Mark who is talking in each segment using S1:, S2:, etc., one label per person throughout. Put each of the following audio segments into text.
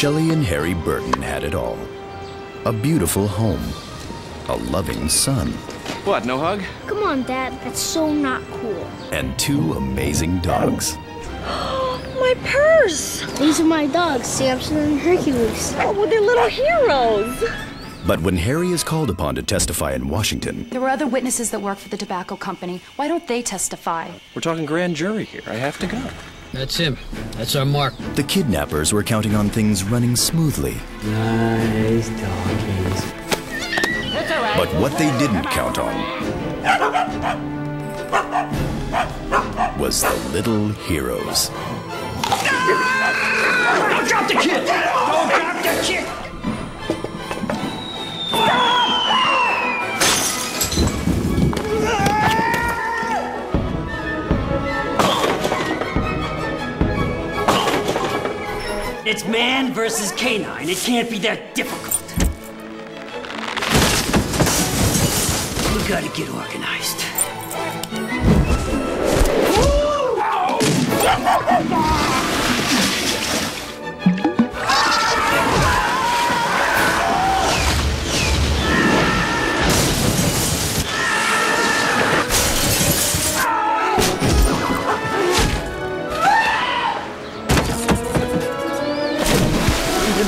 S1: Shelley and Harry Burton had it all a beautiful home, a loving son,
S2: What, no hug?
S3: Come on, Dad. That's so not cool.
S1: and two amazing dogs.
S4: My purse!
S3: These are my dogs, Samson and Hercules.
S4: Oh, they're little heroes!
S1: But when Harry is called upon to testify in Washington,
S5: There were other witnesses that work for the tobacco company. Why don't they testify?
S2: We're talking grand jury here. I have to go.
S6: That's him. That's our mark.
S1: the kidnappers were counting on things running smoothly.
S7: Nice doggies.
S1: But what they didn't count on was the little heroes.
S7: It's man versus canine. It can't be that difficult. We gotta get organized.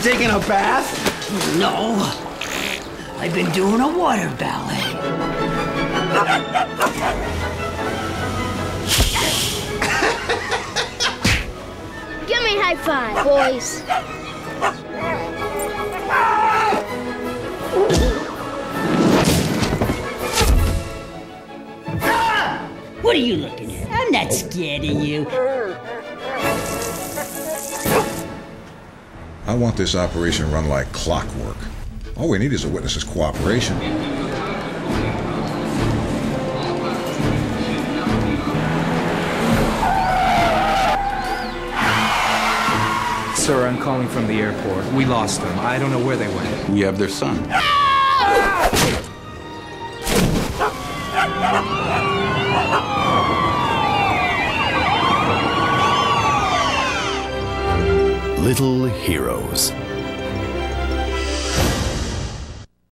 S2: Taking a bath?
S7: No. I've been doing a water ballet.
S3: Give me a high five, boys. Ah!
S7: What are you looking at? I'm not scared of you.
S8: I want this operation run like clockwork. All we need is a witness's cooperation.
S9: Sir, I'm calling from the airport. We lost them. I don't know where they went.
S10: We have their son.
S1: Little heroes.